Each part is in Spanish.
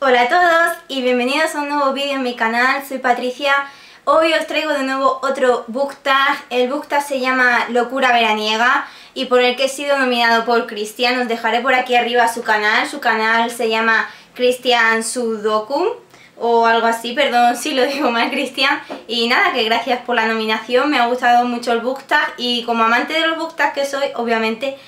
Hola a todos y bienvenidos a un nuevo vídeo en mi canal, soy Patricia. Hoy os traigo de nuevo otro book tag, el book tag se llama Locura Veraniega y por el que he sido nominado por Cristian, os dejaré por aquí arriba su canal, su canal se llama Cristian Sudoku o algo así, perdón si lo digo mal Cristian. Y nada, que gracias por la nominación, me ha gustado mucho el book tag y como amante de los book tags que soy, obviamente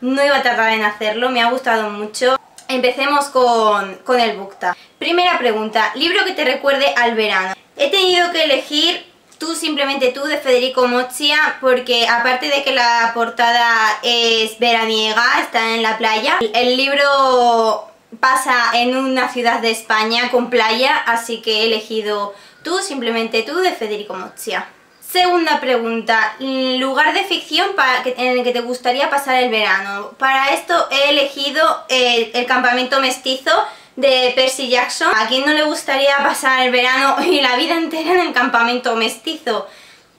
no iba a tardar en hacerlo, me ha gustado mucho. Empecemos con, con el book tag. Primera pregunta, libro que te recuerde al verano. He tenido que elegir Tú, simplemente tú, de Federico Mozzia, porque aparte de que la portada es veraniega, está en la playa, el libro pasa en una ciudad de España con playa, así que he elegido Tú, simplemente tú, de Federico Mozzia. Segunda pregunta, lugar de ficción en el que te gustaría pasar el verano. Para esto he elegido el, el, campamento mestizo de Percy Jackson. ¿A quién no le gustaría pasar el verano y la vida entera en el campamento mestizo?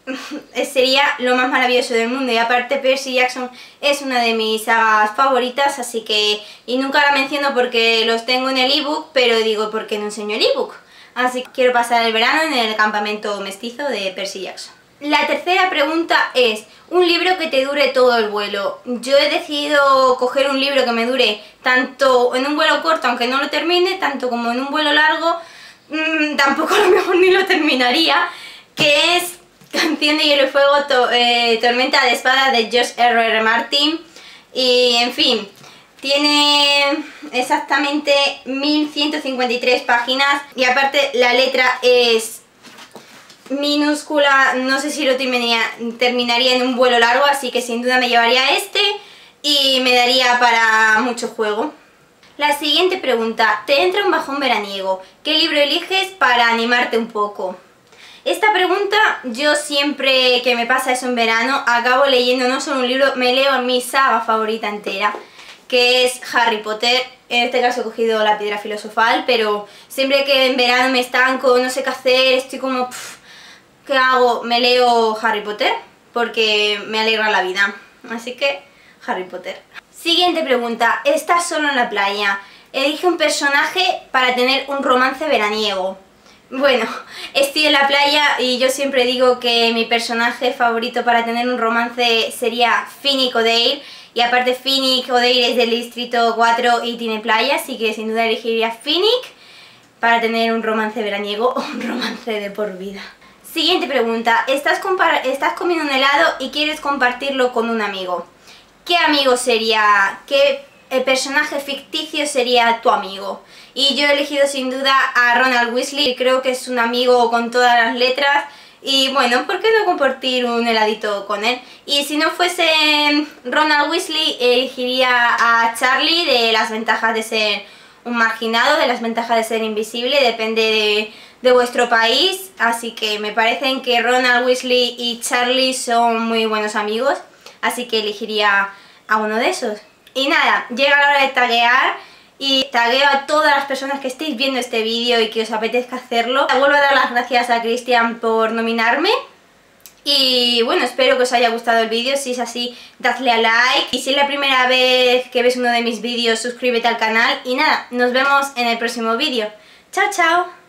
Sería lo más maravilloso del mundo y aparte Percy Jackson es una de mis sagas favoritas así que... y nunca la menciono porque los tengo en el ebook pero digo porque no enseño el ebook así que quiero pasar el verano en el campamento mestizo de Percy Jackson la tercera pregunta es, un libro que te dure todo el vuelo. Yo he decidido coger un libro que me dure tanto en un vuelo corto, aunque no lo termine, tanto como en un vuelo largo, mmm, tampoco a lo mejor ni lo terminaría, que es Canción de Hielo y Fuego, eh, Tormenta de Espada de George R. R. Martin. Y en fin, tiene exactamente 1153 páginas y aparte la letra es minúscula, no sé si lo terminaría, en un vuelo largo, así que sin duda me llevaría este y me daría para mucho juego. La siguiente pregunta, te entra un bajón veraniego, ¿qué libro eliges para animarte un poco? Esta pregunta yo siempre que me pasa eso en verano acabo leyendo no solo un libro, me leo mi saga favorita entera, que es Harry Potter, en este caso he cogido la piedra filosofal, pero siempre que en verano me estanco, no sé qué hacer, estoy como... ¿qué hago? Me leo Harry Potter porque me alegra la vida. Así que, Harry Potter. Siguiente pregunta. ¿Estás solo en la playa? Elige un personaje para tener un romance veraniego. Bueno, estoy en la playa y yo siempre digo que mi personaje favorito para tener un romance sería Finnick O'Dale y aparte Finnick O'Dale es del distrito 4 y tiene playa, así que sin duda elegiría Finnick para tener un romance veraniego o un romance de por vida. Siguiente pregunta, estás, estás comiendo un helado y quieres compartirlo con un amigo. ¿Qué amigo sería, qué personaje ficticio sería tu amigo? Y yo he elegido sin duda a Ronald Weasley, creo que es un amigo con todas las letras y bueno, ¿por qué no compartir un heladito con él? Y si no fuese Ronald Weasley, elegiría a Charlie de las ventajas de ser un marginado, de las ventajas de ser invisible, depende de de vuestro país, así que me parecen que Ronald Weasley y Charlie son muy buenos amigos, así que elegiría a uno de esos. Y nada, llega la hora de taguear y tagueo a todas las personas que estéis viendo este vídeo y que os apetezca hacerlo. Vuelvo a dar las gracias a Cristian por nominarme. Y bueno, espero que os haya gustado el vídeo, si es así, dadle a like. Y si es la primera vez que ves uno de mis vídeos, suscríbete al canal. Y nada, nos vemos en el próximo vídeo. ¡Chao, chao!